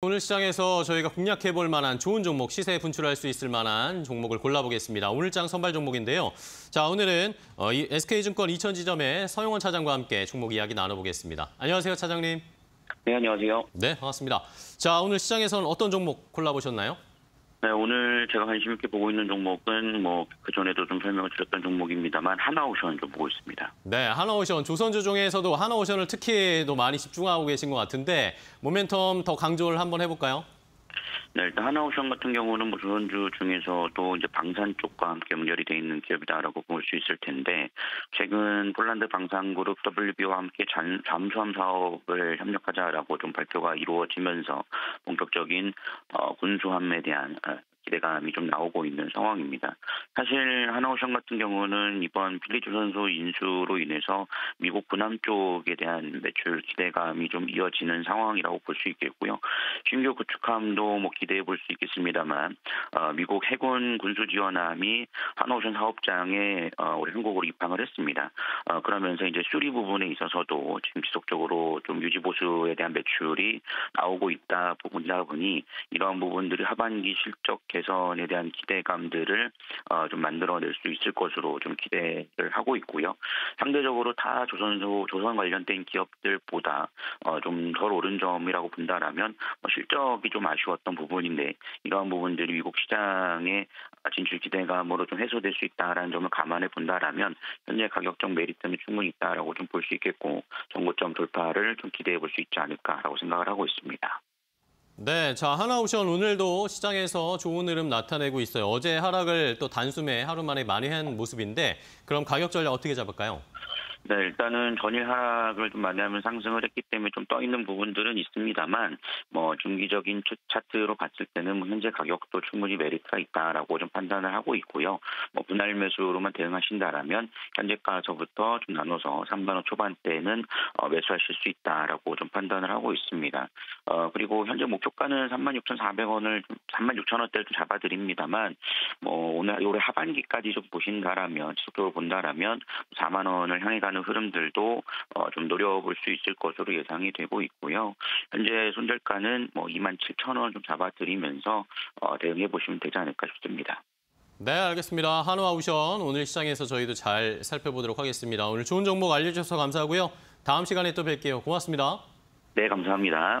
오늘 시장에서 저희가 공략해 볼 만한 좋은 종목, 시세에 분출할 수 있을 만한 종목을 골라보겠습니다. 오늘장 선발 종목인데요. 자, 오늘은 어, 이 SK증권 2000지점의 서용원 차장과 함께 종목 이야기 나눠보겠습니다. 안녕하세요, 차장님. 네, 안녕하세요. 네, 반갑습니다. 자, 오늘 시장에서는 어떤 종목 골라보셨나요? 네, 오늘 제가 관심 있게 보고 있는 종목은 뭐 그 전에도 좀 설명을 드렸던 종목입니다만 하나오션 좀 보고 있습니다. 네, 하나오션, 조선주 중에서도 하나오션을 특히 또 많이 집중하고 계신 것 같은데 모멘텀 더 강조를 한번 해볼까요? 네, 일단 하나오션 같은 경우는 뭐 조선주 중에서도 이제 방산 쪽과 함께 연결이 돼 있는 기업이다라고 볼 수 있을 텐데 최근 폴란드 방산그룹 WB와 함께 잠, 잠수함 사업을 협력하자라고 좀 발표가 이루어지면서 본격적인 어, 군수함에 대한 어, 기대감이 좀 나오고 있는 상황입니다. 사실 하나오션 같은 경우는 이번 빌리조 선수 인수로 인해서 미국 군함 쪽에 대한 매출 기대감이 좀 이어지는 상황이라고 볼 수 있겠고요. 신규 구축함도 뭐 기대해 볼 수 있겠습니다만 어, 미국 해군 군수 지원함이 하나오션 사업장에 어, 우리 한국으로 입항을 했습니다. 어, 그러면서 이제 수리 부분에 있어서도 지금 지속적으로 좀 유지 보수에 대한 매출이 나오고 있다 보다 보니 이러한 부분들이 하반기 실적 개선에 대한 기대감들을 어, 좀 만들어낼 수 있을 것으로 좀 기대를 하고 있고요. 상대적으로 타 조선소 조선 관련된 기업들보다 어, 좀덜 오른 점이라고 본다라면 뭐 실적이 좀 아쉬웠던 부분인데 이러한 부분들이 미국 시장의 진출 기대감으로 좀 해소될 수 있다라는 점을 감안해 본다라면 현재 가격적 메리트는 충분히 있다라고 좀 볼 수 있겠고 정고점 돌파를 좀 기대해 볼 수 있지 않을까라고 생각을 하고 있습니다. 네, 자 하나옵션 오늘도 시장에서 좋은 흐름 나타내고 있어요. 어제 하락을 또 단숨에 하루 만에 많이 한 모습인데 그럼 가격 전략 어떻게 잡을까요? 네, 일단은 전일 하락을 좀 많이 하면 상승을 했기 때문에 좀 떠 있는 부분들은 있습니다만, 뭐 중기적인 차트로 봤을 때는 뭐 현재 가격도 충분히 메리트가 있다라고 좀 판단을 하고 있고요. 뭐 분할 매수로만 대응하신다라면 현재가서부터 좀 나눠서 3만 원 초반대는 어, 매수하실 수 있다라고 좀 판단을 하고 있습니다. 어, 그리고 현재 목표가는 36,400원을 36,000원대를 좀 잡아드립니다만, 뭐 오늘 올해 하반기까지 좀 보신다라면 지속적으로 본다라면 4만 원을 향해 가는 흐름들도 어, 좀 노려볼 수 있을 것으로 예상이 되고 있고요. 현재 손절가는 뭐 2만 7천 원 좀 잡아드리면서 어, 대응해 보시면 되지 않을까 싶습니다. 네, 알겠습니다. 한화우션 오늘 시장에서 저희도 잘 살펴보도록 하겠습니다. 오늘 좋은 정보 알려주셔서 감사하고요. 다음 시간에 또 뵐게요. 고맙습니다. 네, 감사합니다.